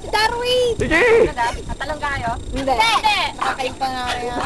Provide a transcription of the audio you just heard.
Si Darwin! Sige! Tatalong kayo? Hindi. Hindi! Kakain pa nga kaya.